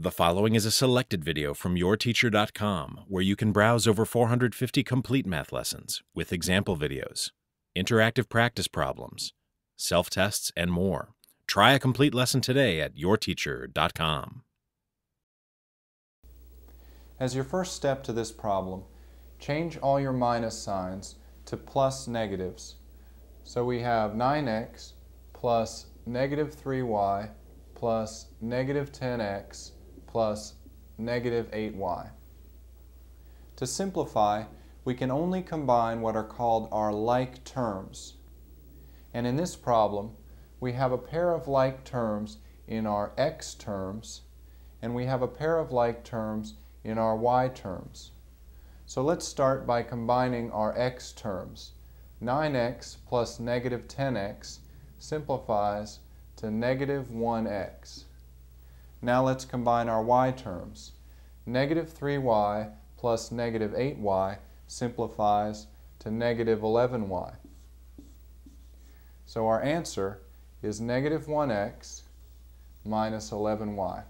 The following is a selected video from yourteacher.com where you can browse over 450 complete math lessons with example videos, interactive practice problems, self tests, and more. Try a complete lesson today at yourteacher.com. As your first step to this problem, change all your minus signs to plus negatives. So we have 9x plus negative 3y plus negative 10x plus negative 8y. To simplify, we can only combine what are called our like terms. And in this problem, we have a pair of like terms in our x terms, and we have a pair of like terms in our y terms. So let's start by combining our x terms. 9x plus negative 10x simplifies to negative 1x. Now let's combine our y terms. Negative 3y plus negative 8y simplifies to negative 11y. So our answer is negative 1x minus 11y.